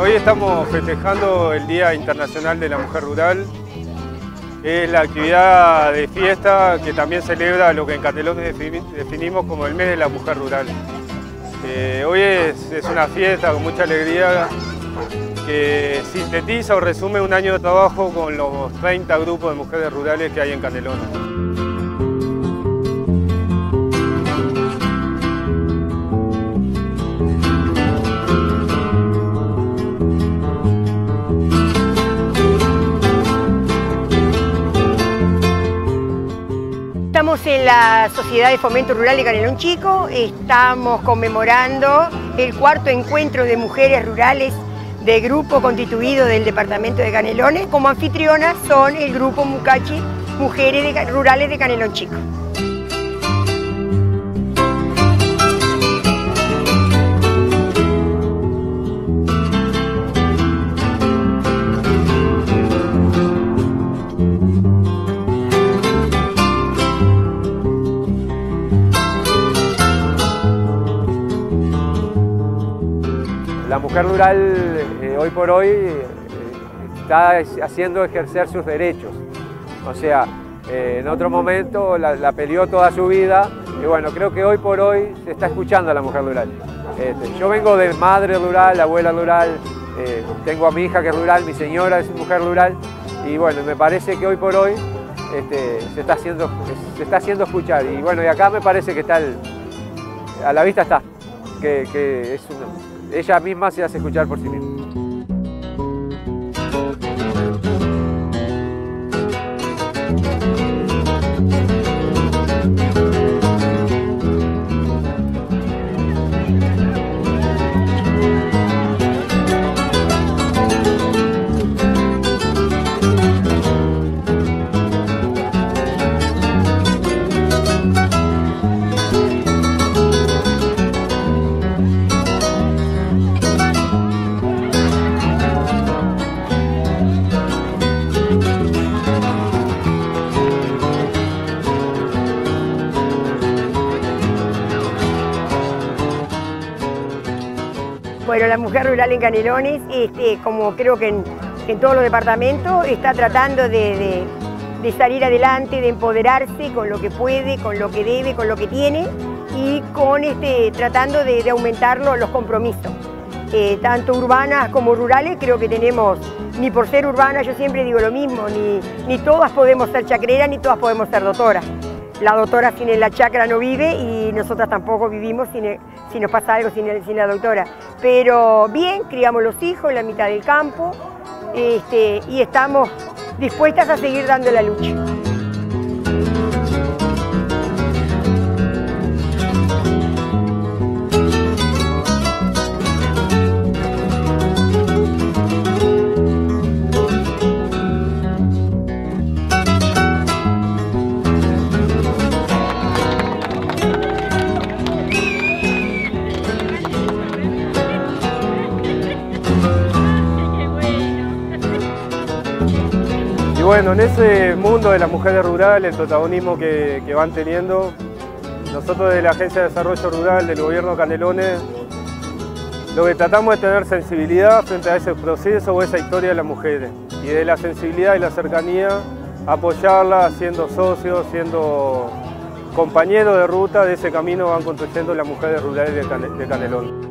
Hoy estamos festejando el Día Internacional de la Mujer Rural. Es la actividad de fiesta que también celebra lo que en Canelones definimos como el mes de la mujer rural. Eh, hoy es, una fiesta con mucha alegría que sintetiza o resume un año de trabajo con los 30 grupos de mujeres rurales que hay en Canelones. En la Sociedad de Fomento Rural de Canelón Chico, estamos conmemorando el cuarto encuentro de mujeres rurales de grupo constituido del departamento de Canelones. Como anfitrionas son el grupo Mucachi, Mujeres Rurales de Canelón Chico. La mujer rural eh, hoy por hoy eh, está haciendo ejercer sus derechos. O sea, eh, en otro momento la, peleó toda su vida y bueno, creo que hoy por hoy se está escuchando a la mujer rural. Este, yo vengo de madre rural, abuela rural, tengo a mi hija que es rural, mi señora es mujer rural y bueno, me parece que hoy por hoy este, se, está haciendo, se está haciendo escuchar y bueno, y acá me parece que está, a la vista está, que, que es una, ella misma se hace escuchar por sí misma. Bueno, la mujer rural en Canelones, este, como creo que en, todos los departamentos, está tratando de, salir adelante, de empoderarse con lo que puede, con lo que debe, con lo que tiene y con este, tratando de, aumentar los compromisos. Eh, tanto urbanas como rurales, creo que tenemos, ni por ser urbanas, yo siempre digo lo mismo, ni, ni todas podemos ser chacreras, ni todas podemos ser doctoras. La doctora sin la chacra no vive y nosotras tampoco vivimos si nos pasa algo sin, sin, la doctora. Pero bien, criamos los hijos en la mitad del campo este, y estamos dispuestas a seguir dando la lucha. Bueno, en ese mundo de las mujeres rurales, el protagonismo que, van teniendo, nosotros de la Agencia de Desarrollo Rural del Gobierno Canelones, lo que tratamos es tener sensibilidad frente a ese proceso o esa historia de las mujeres. Y de la sensibilidad y la cercanía, apoyarla siendo socios, siendo compañeros de ruta de ese camino van construyendo las mujeres rurales de, Canelón.